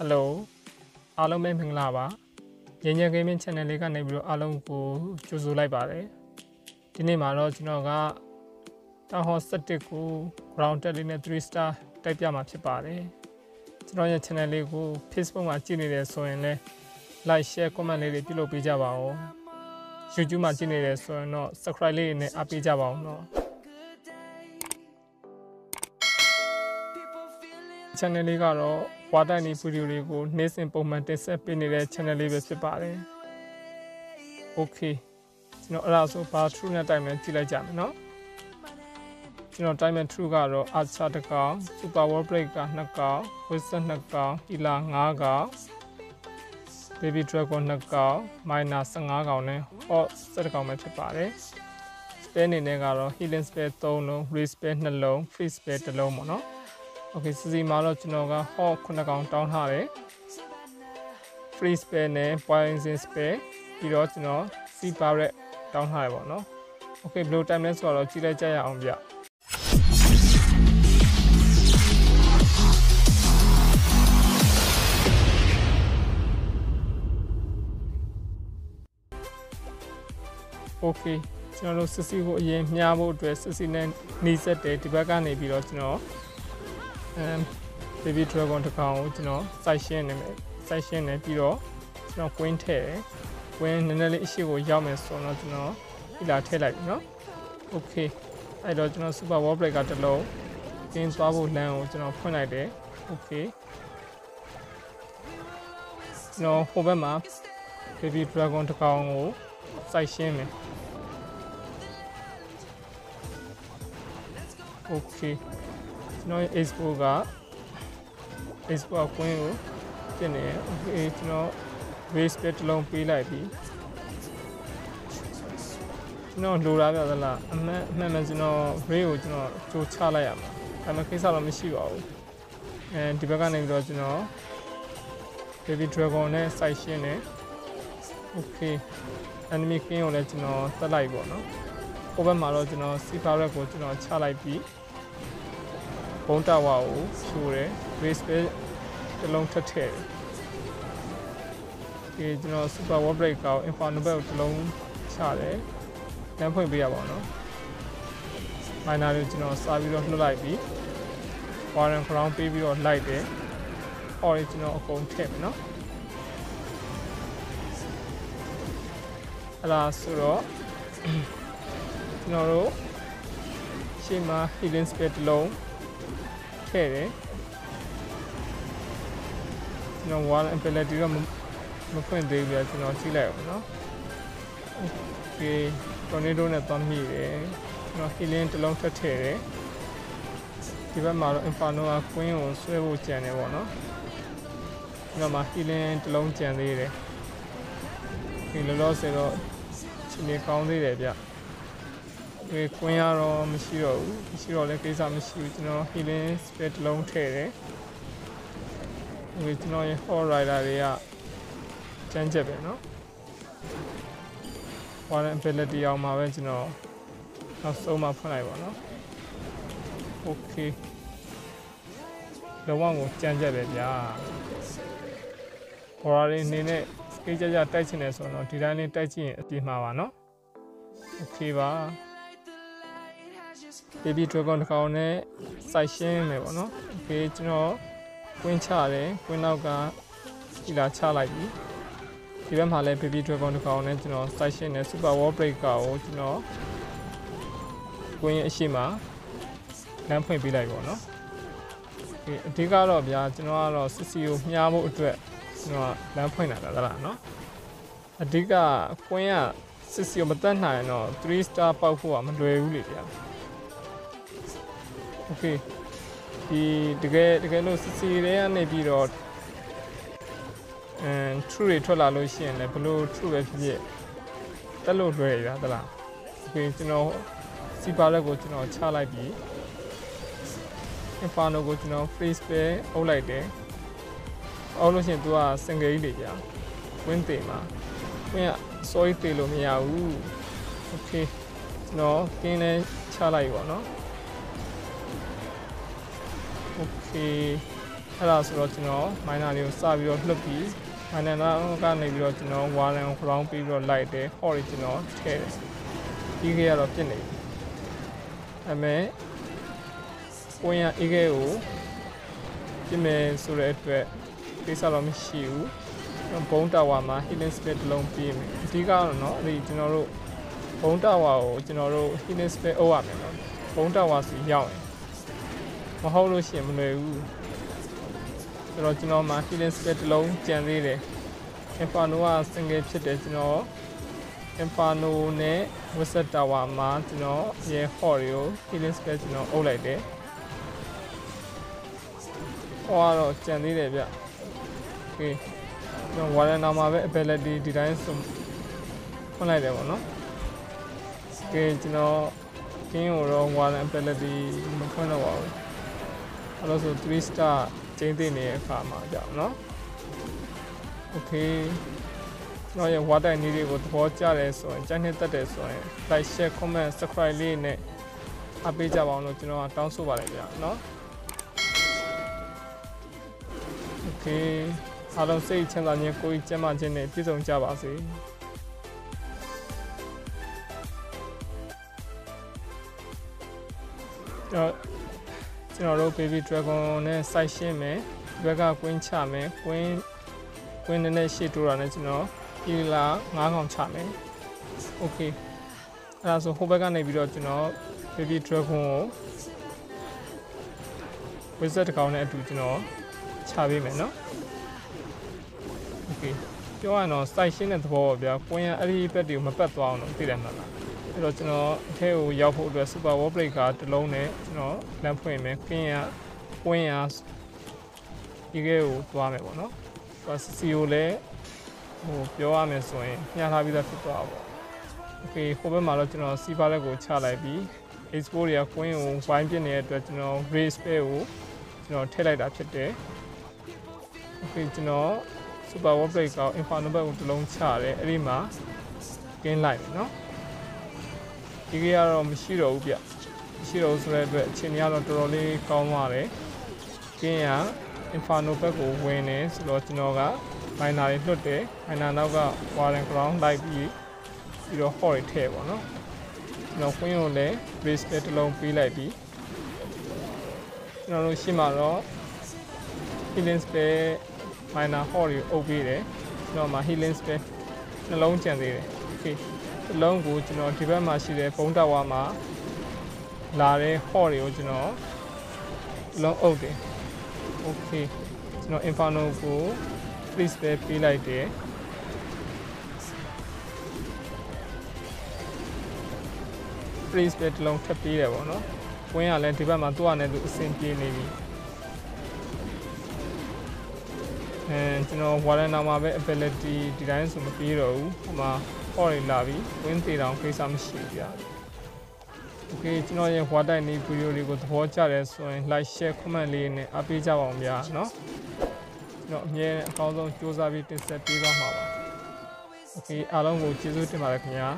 ဟယ်လိုအားလုံးပဲမင်္ဂလာပါညဉ့်ညက် gaming channel လေးကနေပြီးတော့အားလုံးကိုကြိုဆိုလိုက်ပါတယ်ဒီနေ့မှာတော့ကျွန်တော်က Town Hall 17ကို ground တက်လေးနဲ့3 star တိုက်ပြမှာဖြစ်ပါတယ်ကျွန်တော်ရဲ့ channel လေးကို Facebook မှာကြည့်နေတယ်ဆိုရင်လည်း like share comment လေးတွေပြုလုပ်ပေးကြပါဦး YouTube မှာကြည့်နေတယ်ဆိုရင်တော့ subscribe လေးနဲ့အားပေးကြပါဦးနော် channel လေးကတော့ ဝါတိုင်းနေဗီဒီယိုတွေကိုနေ့စဉ်ပုံမှန်တင်ဆက်ပေးနေတဲ့ channel လေးပဲဖြစ်ပါတယ်။ Okay ကျွန်တော်အဲ့ဒါဆိုဘာ true နဲ့တိုင်းမယ်ကြည့်လိုက်ကြမယ်နော်။ကျွန်တော်တိုင်းမယ် true ကတော့ Archer တစ်ကောင် Super War Break က2ကောင် Wizard 2ကောင် Healer 5ကောင် Baby Dragon 2ကောင် Minor 15ကောင်နဲ့ Hot 7ကောင်ပဲဖြစ်ပါတယ်။ spell အနေနဲ့ကတော့ Healing spell 3လုံး Raise spell 2လုံး Free spell 1လုံးပေါ့နော်။ Okay စီစီမှာတော့ကျွန်တော်က hawk 9កောင်တောင်းထားတယ် free spell နဲ့ poison spell ပြီးတော့ကျွန်တော် sea pirate တောင်းထားရပါတော့ Okay ဘယ်လို time လဲဆိုတော့ကြည့်လိုက်ကြရအောင်ဗျ Okay ကျွန်တော်တို့စစ်စီကိုအရင်မြားဖို့အတွက်စစ်စီနဲ့နှီးဆက်တယ်ဒီဘက်ကနေပြီးတော့ကျွန်တော် um baby dragon တစ်ကောင်ကိုကျွန်တော် site ရှင်းနေမယ် site ရှင်းနေပြီးတော့ကျွန်တော် queen ထည့်တယ် queen နည်းနည်းလေးအရှိကိုရောက်မယ်ဆိုတော့ကျွန်တော်ဒီလာထည့်လိုက်ပြီเนาะ okay အဲ့တော့ကျွန်တော် super wall breaker တစ်လုံး king သွားဖို့လမ်းကိုကျွန်တော်ဖွင့်လိုက်တယ် okay ကျွန်တော်ဟိုဘက်မှာ baby dragon တစ်ကောင်ကို site ရှင်းမယ် okay ကျွန်တော်ရဲ့ expo က expo ကွင်းကိုပြင်နေ okay ကျွန်တော် base ပဲတစ်လုံးပေးလိုက်ပြီကျွန်တော်လိုတာပြသလားအမှန်အမှန်မှန်ကျွန်တော် ray ကိုကျွန်တော်ကြိုချလိုက်ရမှာဒါပေမဲ့ကိစ္စတော့မရှိပါဘူးအဲဒီဘက်ကနေပြီးတော့ကျွန်တော် baby dragon နဲ့ site ရှင်းနေ okay enemy king ကိုလည်းကျွန်တော်တက်လိုက်ပေါ့နော်ဟိုဘက်မှာတော့ကျွန်တော် super red ကိုကျွန်တော်ချလိုက်ပြီး ဘုံတာဝါကိုရှိုးတယ် base ပဲတစ်လုံးထပ်ထည့်တယ်ဒီကျွန်တော် super war break ကော inferno bell တစ်လုံးချတယ်လမ်းဖွင့်ပေးရပါတော့ minor ကိုကျွန်တော်စာပြီးတော့လွှတ်လိုက်ပြီး warren crown ပေးပြီးတော့လိုက်တယ် original အကုန်ထည့်မယ်နော်အဲ့ဒါဆိုတော့ကျွန်တော်တို့ရှေ့မှာ healing spell တစ်လုံး ထည့်တယ်ကျွန်တော် wall ability တော့မဖွင့်သေးဘူးကျွန်တော်ကြည့်လိုက်အောင်နော် okay tornado နဲ့သွားမိတယ်ကျွန်တော် healing တစ်လုံးထပ်ထည့်တယ်ဒီဘက်မှာတော့ inferno က queen ကိုဆွဲဖို့ကြံတယ်ပေါ့နော်ကျွန်တော်မှာ healing တစ်လုံးကြံသေးတယ်ဒီလောလောဆယ်တော့ချိန်နေကောင်းသေးတယ်ဗျဒီ ကွင်းရတော့မရှိတော့ဘူးမရှိတော့လည်းကိစ္စမရှိဘူးကျွန်တော် healing spell တစ်လုံးထည့်တယ်ဒီကျွန်တော်ရဲ့ hall rider တွေကကျန်းချက်ပဲเนาะ warren ability အောင်မှာပဲကျွန်တော်နောက်ဆုံးမှဖွင့်လိုက်ပါเนาะ okay လောကကိုကြမ်းကြက်ပဲဗျာဟော်ရီနေနဲ့စကေးကြကြတိုက်ချင်တယ်ဆိုတော့ဒီတိုင်းလေးတိုက်ချင်ရင်အပြေမှာပါเนาะ okay ပါ baby dragon တစ်ကောင်နဲ့ site ရှင်းမယ်ပေါ့နော် okay ကျွန်တော်ကွင်းချတယ်ကွင်းနောက်ကဒီလာချလိုက်ပြီဒီဘက်မှာလည်း baby dragon တစ်ကောင်နဲ့ကျွန်တော် site ရှင်းတယ် super wall breaker ကိုကျွန်တော်ကွင်းရဲ့အရှိမလမ်းဖွင့်ပေးလိုက်ပေါ့နော် okay အဓိကတော့ဗျာကျွန်တော်ကတော့စစ်စီကိုမြှားဖို့အတွက်ကျွန်တော်လမ်းဖွင့်လာတာလားနော်အဓိကကွင်းကစစ်စီကိုမတက်နိုင်တော့3 star ပေါက်ဖို့ကမလွယ်ဘူးလေဗျာ โอเคဒီတကယ်တကယ်လို့စစ်စီတွေကနေပြီးတော့အမ် true တွေထွက်လာလို့ရှိရင်လည်းဘလို့ true ပဲဖြစ်ဖြစ်တက်လို့လွယ်ရတာလားโอเคကျွန်တော်စီပါလက်ကိုကျွန်တော်ချလိုက်ပြီး inferno ကိုကျွန်တော် freeze ပဲအုပ်လိုက်တယ်အုပ်လို့ရှိရင် तू က single ကြီးလေကြာဝင်းတေမှာဝင်းက sorry တေလို့မရဘူးโอเคကျွန်တော်ကင်းလဲချလိုက်ပါတော့ โอเค အဲ့ဒါဆိုတော့ကျွန်တော် minor လေးကိုစပြီးတော့လွှတ်ပြီး minor နောက်ကနေပြီးတော့ကျွန်တော် warren ကို ground ပြီးပြီးတော့လိုက်တယ် hot တွေကျွန်တော်ထည့်တယ်ပြီးခဲ့ရတော့ပြစ်နေပြီအမေကိုရအေးခဲကိုပြစ်မယ်ဆိုတဲ့အတွက်ကိစ္စတော့မရှိဘူးဘုံတာဝါမှာ healing spell တစ်လုံးပြီးမယ်အဓိကတော့เนาะအဲ့ဒီကျွန်တော်တို့ဘုံတာဝါကိုကျွန်တော်တို့ healing spell အုပ်ရမယ်เนาะဘုံတာဝါစီရောက်ရင် မဟုတ်လို့ရှိရင်မလွယ်ဘူးဆိုတော့ကျွန်တော်မှာ healing spell တစ်လုံးကြံသေးတယ် Inferno က single ဖြစ်တယ်ကျွန်တော် Inferno နဲ့ Wizard Tower မှာကျွန်တော်ရဲ hot တွေကို healing spell ကျွန်တော်အုပ်လိုက်တယ်ဟောကတော့ကြံသေးတယ်ဗျ Okay ကျွန်တော် Warren နာမှာပဲ ability ဒီတိုင်းဆိုဖွင့်လိုက်တယ်ပေါ့နော် Okay ကျွန်တော် King ကိုတော့ Warren ability မဖွင့်တော့ပါဘူး အဲ့လိုဆို3 star ကျင်းသိနေတဲ့အခါမှာကြောက်နော် Okay ကျွန်တော်ရဲ့ဝါတိုင်နည်းတွေကိုသဘောကျတယ်ဆိုရင်ကြိုက်နှစ်သက်တယ်ဆိုရင် like share comment subscribe လေးနဲ့အပေးကြပါအောင်လို့ကျွန်တော်ကတောင်းဆိုပါတယ်ဗျာနော် Okay အားလုံးစိတ်ချမ်းသာခြင်းကိုယ်ကျန်းမာခြင်းနဲ့ပြည့်စုံကြပါစေတော့ ကျွန်တော်တို့ baby dragon နဲ့ site ရှင်းမယ်ဒီဘက်က queen ချမယ် queen queen နဲ့ရှေ့တိုးတာနဲ့ကျွန်တော်ပြည်လာ9កောင်ချမယ် okay အဲ့ဒါဆိုဟိုဘက်ကနေပြီးတော့ကျွန်တော် baby dragon ကို wizard တစ်ကောင်နဲ့အတူကျွန်တော်ချပေးမယ်เนาะ okay ပြောရရင်တော့ site ရှင်းတဲ့သဘောပေါ့ဗျာကွင်းရအဲ့ဒီဘက်တွေကိုမပတ်သွားအောင်လို့သိတယ်မှတ်လား အဲ့တော့ကျွန်တော်အထဲကိုရောက်ဖို့အတွက် super wall breaker တစ်လုံးနဲ့ကျွန်တော်လမ်းဖွင့်မယ်ကွင်းရကွင်းရဒီကဲကိုသွားမယ်ပေါ့နော်ဟိုစီကိုလည်းဟိုပြောရမယ်ဆိုရင်ညှာထားပြီးသားဖြစ်သွားပါပေါ့ okay ဟိုဘက်မှာတော့ကျွန်တော်စီပါလက်ကိုချလိုက်ပြီး export တွေကကွင်းကိုဝိုင်းပြနေတဲ့အတွက်ကျွန်တော် raise spell ကိုကျွန်တော်ထည့်လိုက်တာဖြစ်တယ် okay ကျွန်တော် super wall break ကော inferno ဘက်ကိုတစ်လုံးချတယ်အဲ့ဒီမှာကင်းလိုက်ပြီเนาะ ဒီကရတော့မရှိတော့ဘူးဗျမရှိတော့ဆိုတဲ့အတွက်အချိန်များတော့တော်တော်လေးကောင်းသွားတယ်ကင်းရ Inferno ဘက်ကိုဝင်နေဆိုတော့ကျွန်တော်ကမိုင်နာတွေလွတ်တယ်မိုင်နာနောက်က Warren Ground လိုက်ပြီးပြီးတော့ Hot တွေထည့်ပါတော့ကျွန်တော်ခွင်းကိုလည်း Base ပဲတစ်လုံးပေးလိုက်ပြီးကျွန်တော်တို့ရှိမှာတော့ Healing Spell Minor Hot တွေကိုအုပ်ပေးတယ်ကျွန်တော်မှာ Healing Spell နှလုံးကြံသေးတယ် Okay နှလုံးကိုကျွန်တော်ဒီဘက်မှာရှိတဲ့ဘုံတာဝါမှာလာတဲ့ hot တွေကိုကျွန်တော်နှလုံးအုပ်တယ် okay ကျွန်တော် inferno ကို please ပဲပေးလိုက်တယ် please ပဲတစ်လုံးထပ်ပေးတယ်ပေါ့နော်ဝင်းကလည်းဒီဘက်မှာသူ့အနေနဲ့သူအဆင်ပြေနေပြီ အဲကျွန်တော် warren နာမှာပဲ ability ဒီတိုင်းဆိုမပြေတော့ဘူးဟိုမှာ hot တွေလာပြီ win သေးတောင်ကိစ္စမရှိဘူးဗျာ Okay ကျွန်တော်ရဲ့ water နေဗီဒီယိုလေးကိုသဘောကျတယ်ဆိုရင် like share comment လေးနဲ့အားပေးကြပါအောင်ဗျာเนาะကျွန်တော်အမြဲအကောင်းဆုံးစူးစမ်းပြီးတင်ဆက်ပေးသွားမှာပါ Okay အားလုံးကိုကျေးဇူးတင်ပါတယ်ခင်ဗျာ